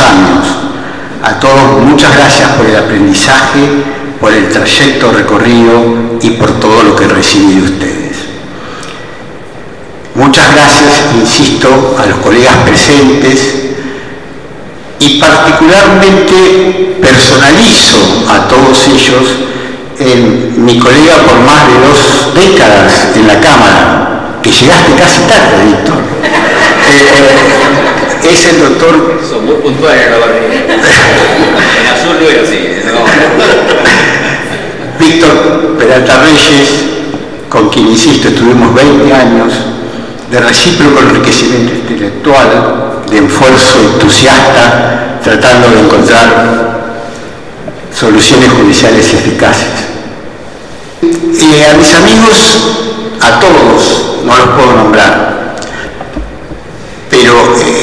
años. A todos muchas gracias por el aprendizaje, por el trayecto recorrido y por todo lo que recibí de ustedes. Muchas gracias, insisto, a los colegas presentes y particularmente personalizo a todos ellos mi colega por más de dos décadas en la Cámara, que llegaste casi tarde, Víctor. Eh, es el doctor... Son muy puntuales la En azul no es así. Víctor Peralta Reyes, con quien, insisto, estuvimos 20 años de recíproco enriquecimiento intelectual, de esfuerzo entusiasta, tratando de encontrar soluciones judiciales eficaces. Y a mis amigos, a todos, no los puedo nombrar,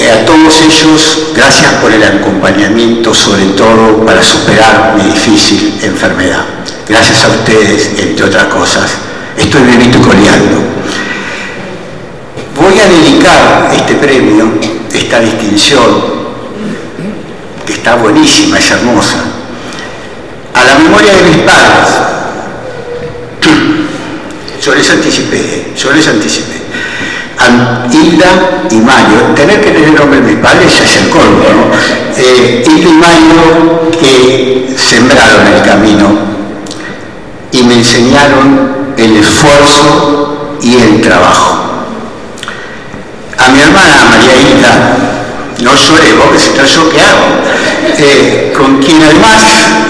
eh, a todos ellos, gracias por el acompañamiento, sobre todo para superar mi difícil enfermedad. Gracias a ustedes, entre otras cosas, estoy vivito coleando. Voy a dedicar este premio, esta distinción, que está buenísima, es hermosa, a la memoria de mis padres, yo les anticipé, yo les anticipé. Hilda y Mayo, tener que tener nombre de mis padres es el colmo, ¿no? Eh, Hilda y Mayo que sembraron el camino y me enseñaron el esfuerzo y el trabajo. A mi hermana María Hilda, no lloré, vos si no yo qué hago, eh, con quien además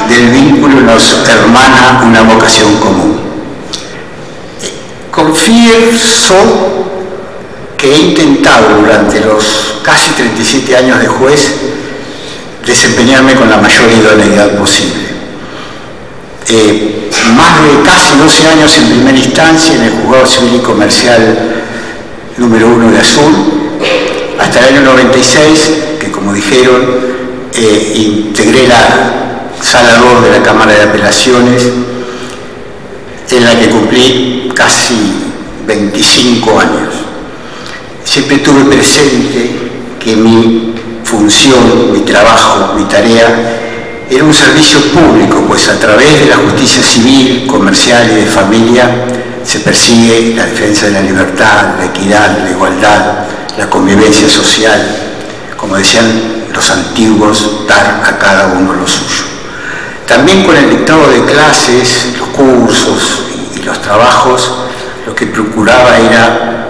del vínculo nos hermana una vocación común. Confieso he intentado durante los casi 37 años de juez desempeñarme con la mayor idoneidad posible. Eh, más de casi 12 años en primera instancia en el Juzgado Civil y Comercial número 1 de Azul, hasta el año 96, que como dijeron, eh, integré la Sala 2 de la Cámara de Apelaciones, en la que cumplí casi 25 años. Siempre tuve presente que mi función, mi trabajo, mi tarea era un servicio público, pues a través de la justicia civil, comercial y de familia se persigue la defensa de la libertad, la equidad, la igualdad, la convivencia social, como decían los antiguos, dar a cada uno lo suyo. También con el dictado de clases, los cursos y los trabajos, lo que procuraba era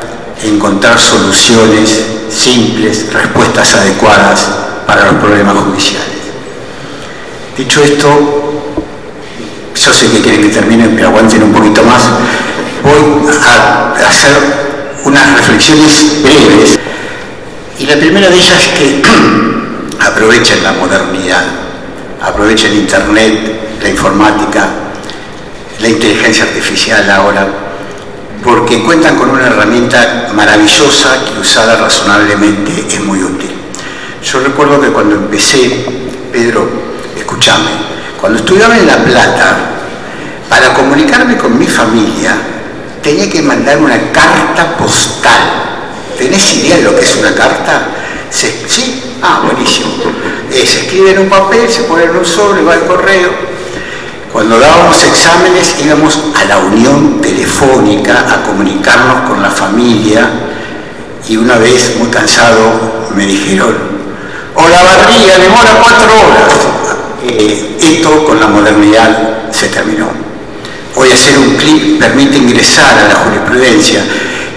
encontrar soluciones simples, respuestas adecuadas para los problemas judiciales. Dicho esto, yo sé que quieren que termine, pero aguanten un poquito más. Voy a hacer unas reflexiones breves. Y la primera de ellas es que aprovechen la modernidad, aprovechen Internet, la informática, la inteligencia artificial ahora, porque cuentan con una herramienta maravillosa que usada razonablemente es muy útil. Yo recuerdo que cuando empecé, Pedro, escúchame, cuando estudiaba en La Plata, para comunicarme con mi familia, tenía que mandar una carta postal. ¿Tenés idea de lo que es una carta? ¿Sí? Ah, buenísimo. Eh, se escribe en un papel, se pone en un sobre, va al correo. Cuando dábamos exámenes íbamos a la unión telefónica a comunicarnos con la familia y una vez, muy cansado, me dijeron, o la barriga demora cuatro horas. Eh, esto con la modernidad se terminó. Hoy hacer un clic permite ingresar a la jurisprudencia,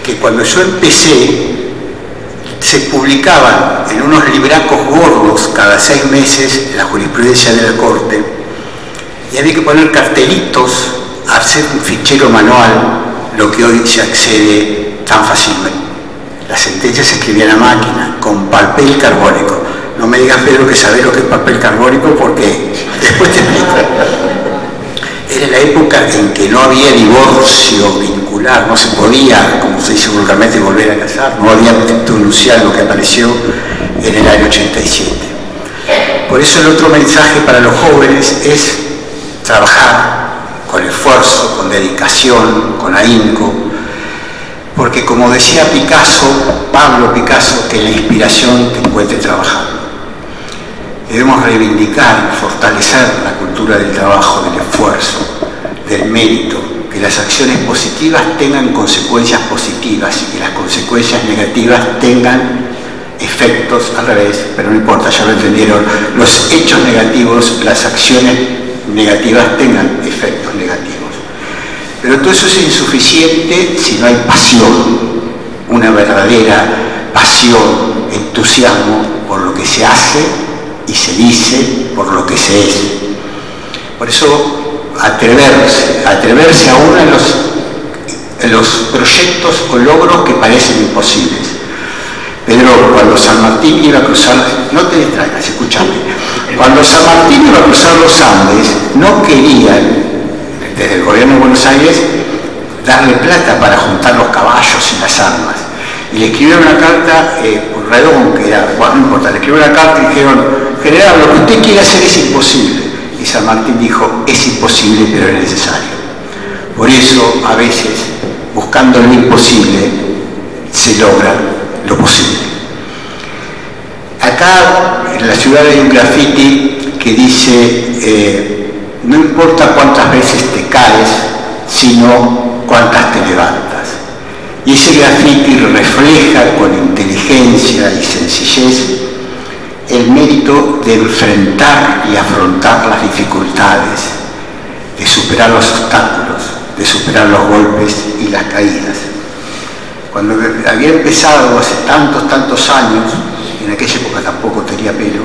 que cuando yo empecé se publicaban en unos libracos gordos cada seis meses la jurisprudencia de la Corte y había que poner cartelitos, hacer un fichero manual, lo que hoy se accede tan fácilmente. Las sentencias se escribían a máquina, con papel carbónico. No me digas, Pedro, que sabes lo que es papel carbónico porque después te explico. Era la época en que no había divorcio vincular, no se podía, como se dice vulgarmente, volver a casar, no había nupcial lo que apareció en el año 87. Por eso el otro mensaje para los jóvenes es trabajar con esfuerzo, con dedicación, con ahínco, porque como decía Picasso, Pablo Picasso, que la inspiración te encuentre trabajando. reivindicar, fortalecer la cultura del trabajo, del esfuerzo, del mérito, que las acciones positivas tengan consecuencias positivas y que las consecuencias negativas tengan efectos al revés, pero no importa, ya lo entendieron, los hechos negativos, las acciones negativas tengan efectos negativos. Pero todo eso es insuficiente si no hay pasión, una verdadera pasión, entusiasmo por lo que se hace y se dice, por lo que se es. Por eso atreverse, atreverse aún en los, en los proyectos o logros que parecen imposibles. Pedro, cuando San Martín iba a cruzar, no te distraigas, escúchame, cuando San Martín iba a cruzar los Andes, no querían, desde el gobierno de Buenos Aires, darle plata para juntar los caballos y las armas. Y le escribieron una carta eh, Redón, que era, bueno, no importa, le escribieron una carta y dijeron, general, lo que usted quiere hacer es imposible. Y San Martín dijo, es imposible, pero es necesario. Por eso, a veces, buscando lo imposible, se logra lo posible. Acá, en la ciudad hay un graffiti que dice, eh, no importa cuántas veces te caes, sino cuántas te levantas. Y ese graffiti refleja con inteligencia y sencillez el mérito de enfrentar y afrontar las dificultades, de superar los obstáculos, de superar los golpes y las caídas. Cuando había empezado hace tantos, tantos años, en aquella época tampoco tenía pelo,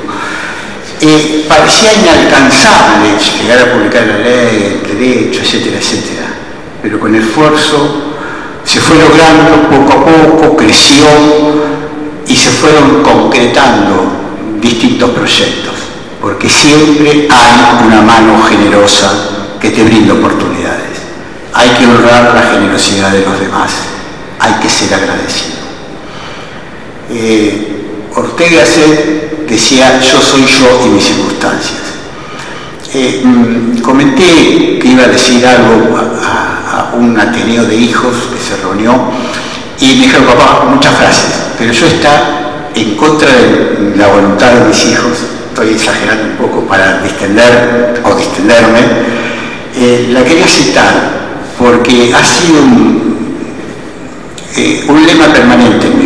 eh, parecía inalcanzable llegar a publicar la ley, el derecho, etcétera, etcétera. Pero con esfuerzo se fue logrando poco a poco, creció y se fueron concretando distintos proyectos, porque siempre hay una mano generosa que te brinda oportunidades. Hay que honrar la generosidad de los demás, hay que ser agradecido. Eh, Ortega C decía, yo soy yo y mis circunstancias. Eh, comenté que iba a decir algo a, un ateneo de hijos que se reunió y me dijeron, papá, muchas frases, pero yo está en contra de la voluntad de mis hijos, estoy exagerando un poco para distender o distenderme, eh, la quería citar porque ha sido un, eh, lema permanente en.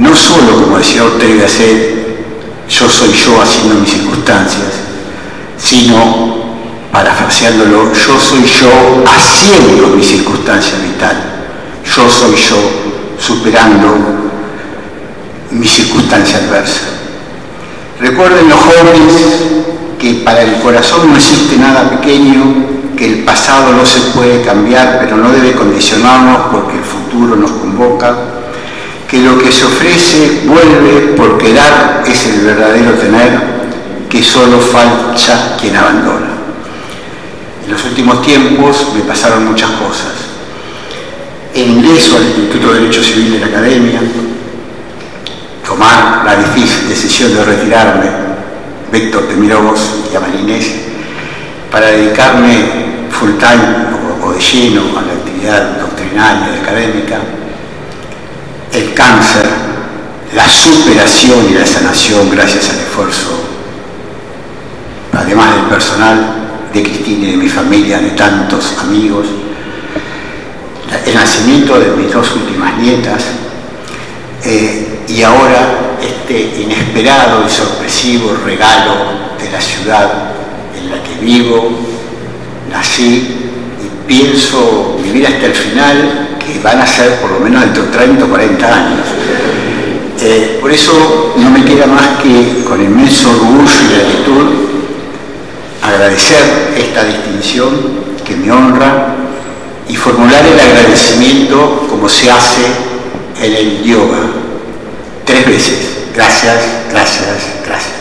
No solo, como decía Ortega yo soy yo haciendo mis circunstancias, sino, parafraseándolo, yo soy yo haciendo mi circunstancia vital. Yo soy yo superando mi circunstancia adversa. Recuerden los jóvenes que para el corazón no existe nada pequeño, que el pasado no se puede cambiar, pero no debe condicionarnos porque el futuro nos convoca, que lo que se ofrece vuelve porque dar es el verdadero tener, que solo falta quien abandona. En los últimos tiempos me pasaron muchas cosas. En ingreso al Instituto de Derecho Civil de la Academia, tomar la difícil decisión de retirarme, Víctor te miro vos y a Marinés, para dedicarme full time o, de lleno a la actividad doctrinaria y académica, el cáncer, la superación y la sanación gracias al esfuerzo, además del personal de Cristina y de mi familia, de tantos amigos, el nacimiento de mis dos últimas nietas, eh, y ahora este inesperado y sorpresivo regalo de la ciudad en la que vivo, nací y pienso vivir hasta el final, que van a ser por lo menos dentro de 30 o 40 años. Eh, por eso no me queda más que con inmenso orgullo y gratitud agradecer esta distinción que me honra y formular el agradecimiento como se hace en el yoga tres veces. Gracias, gracias, gracias.